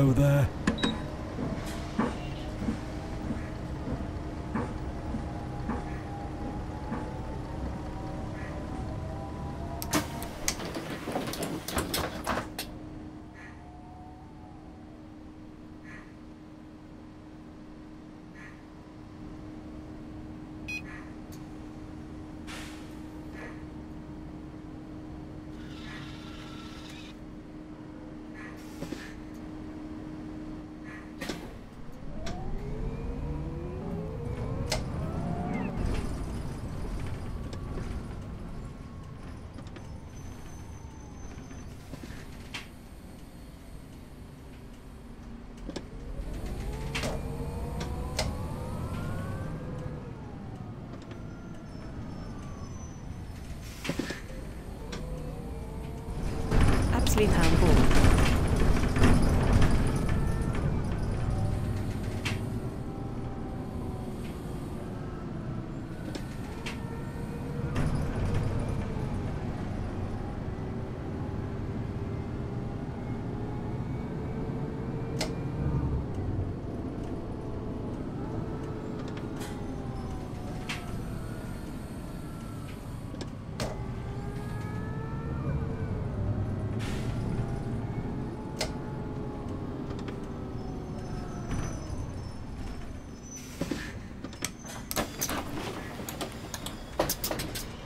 Hello there. 非常不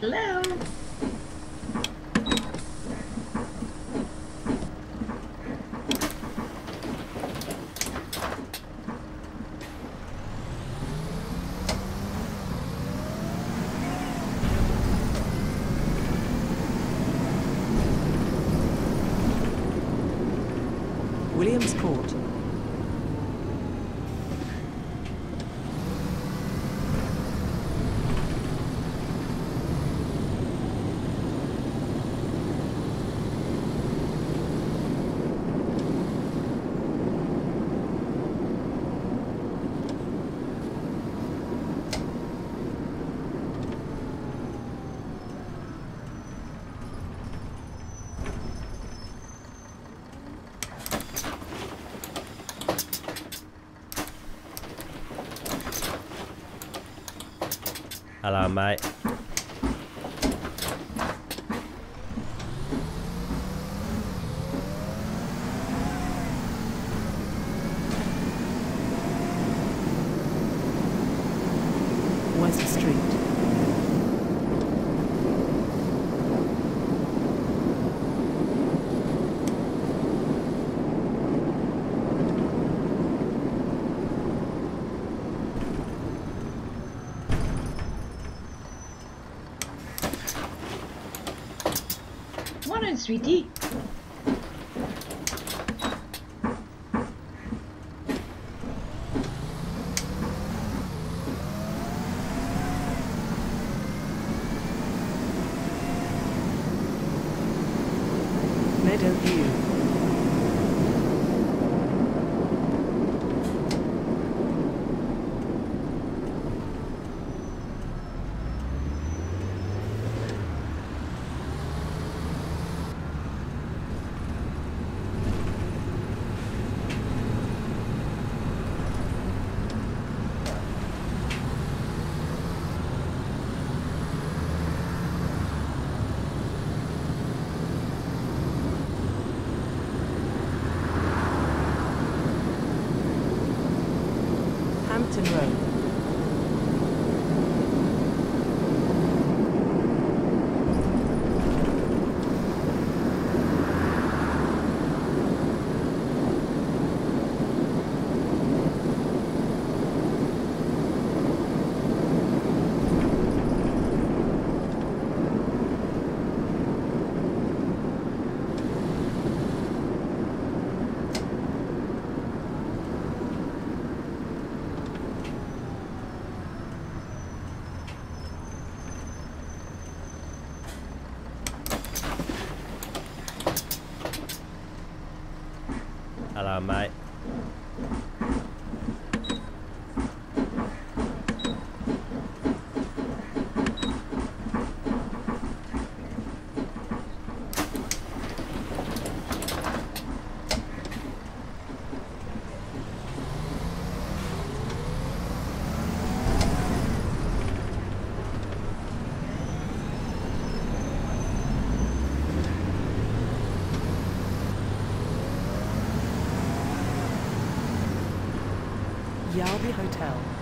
Hello. Williams Court. Hello, mate. Come on sweetie. Hampton Road. Hello, Uh, mate. Yalby Hotel.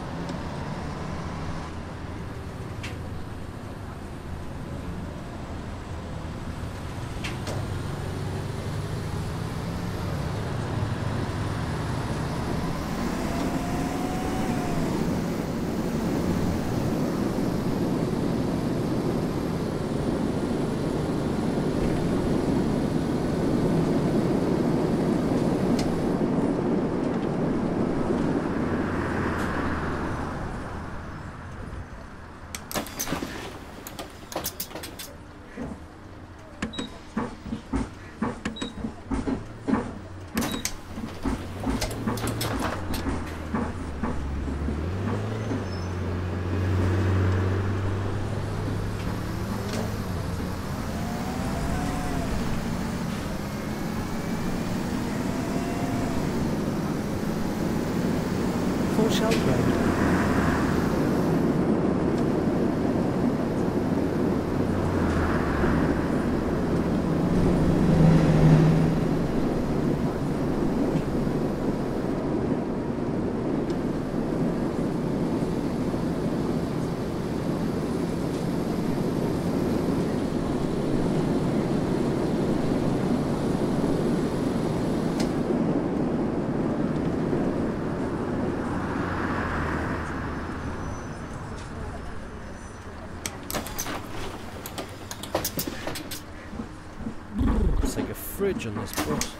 Fridge on this bus.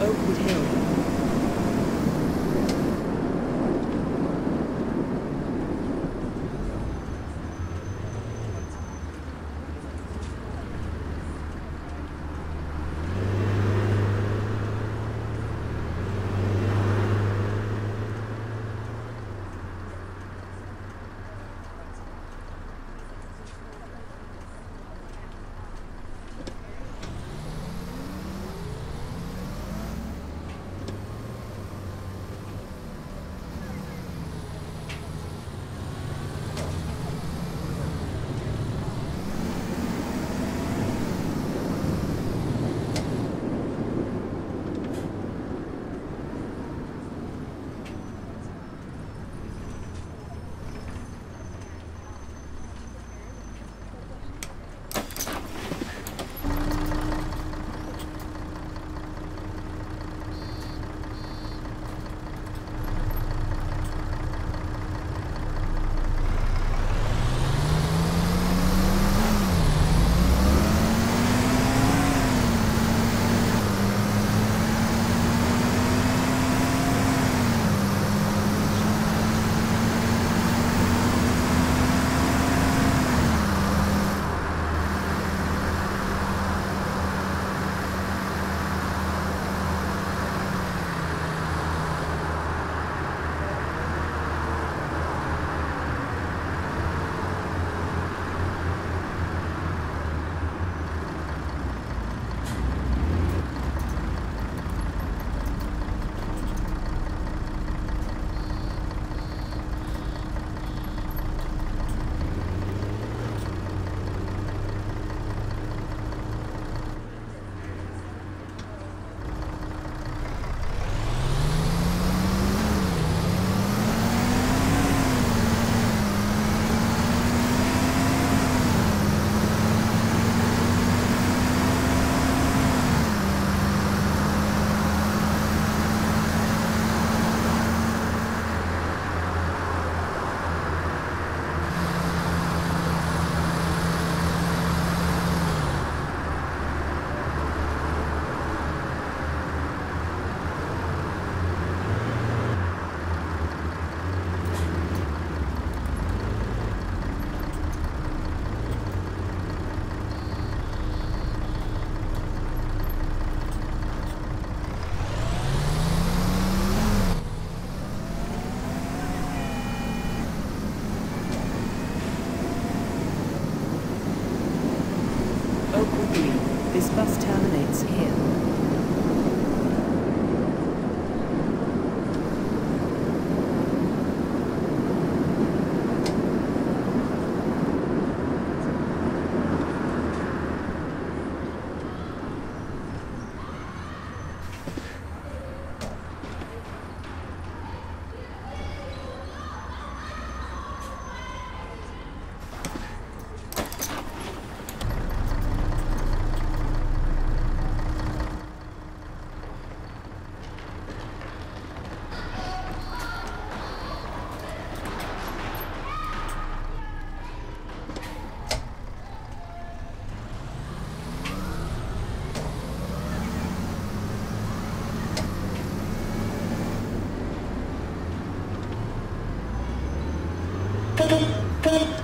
Oakwood Hill. This bus terminates here. Good.